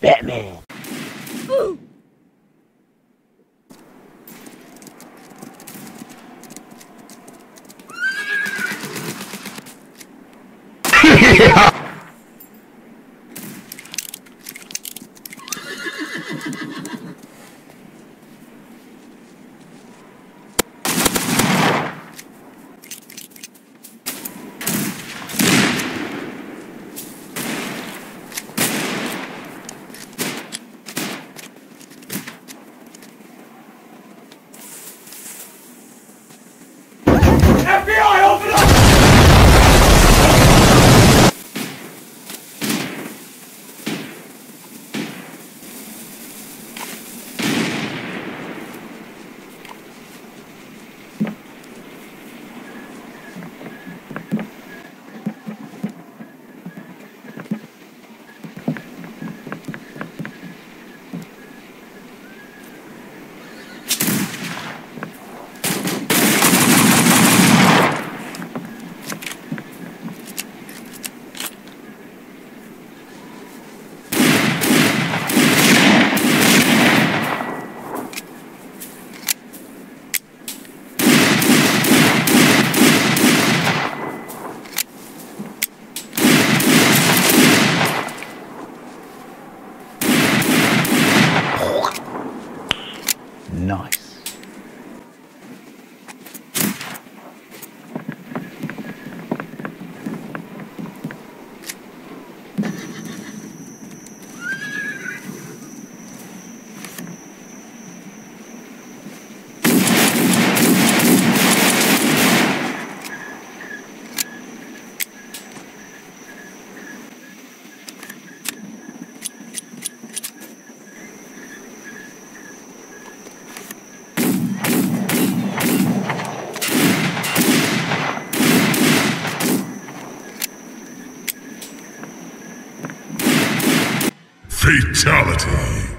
Batman. Fatality.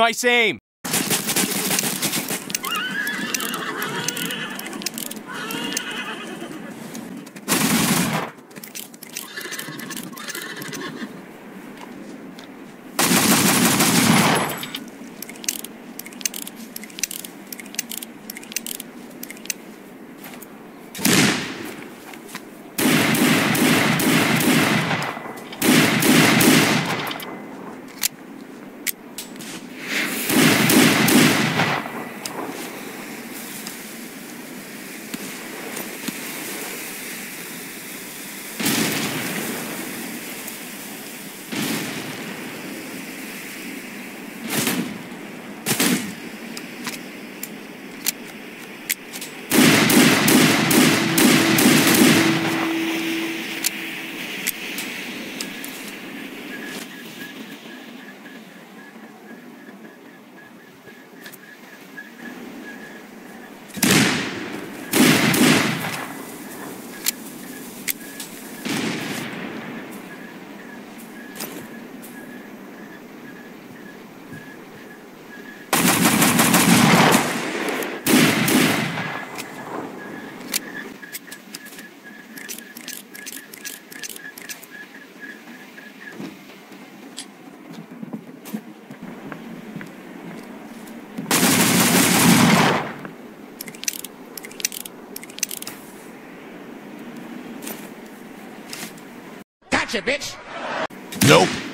Nice aim! Gotcha, bitch! Nope.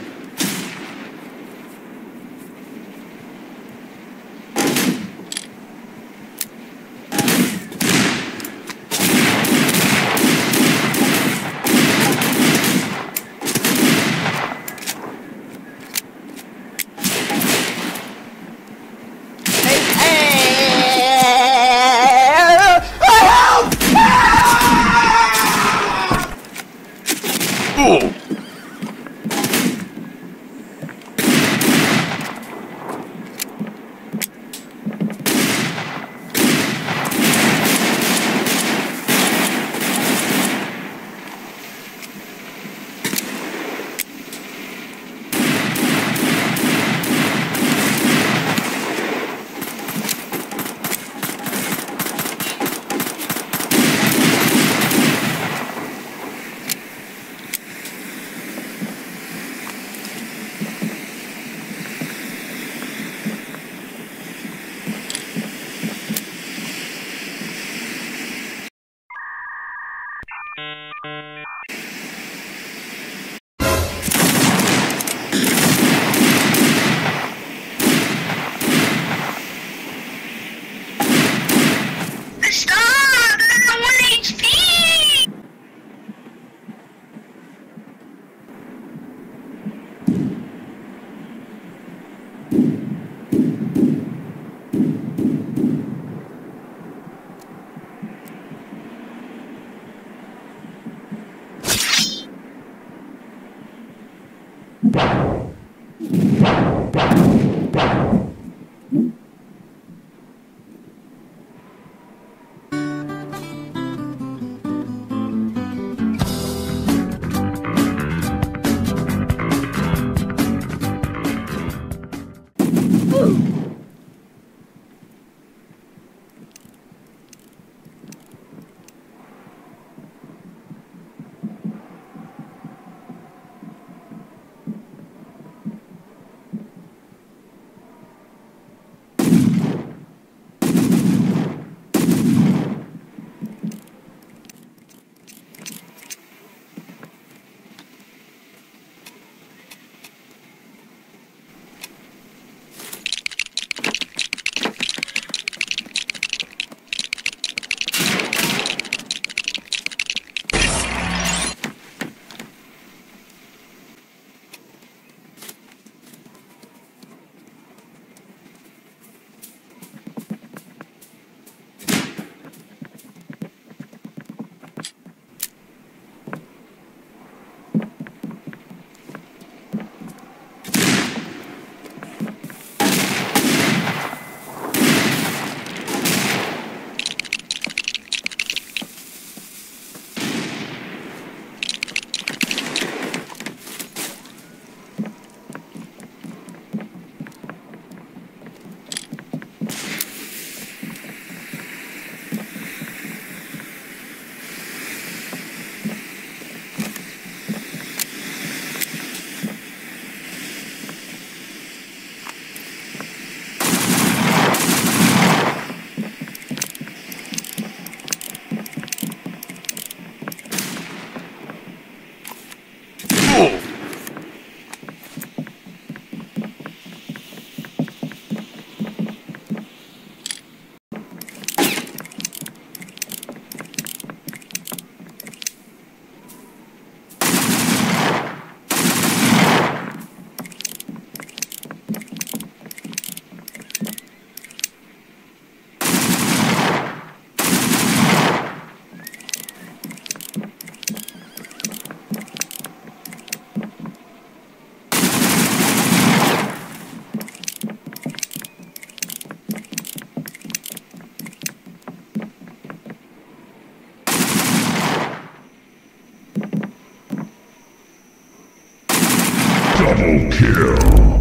Double kill.